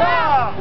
啊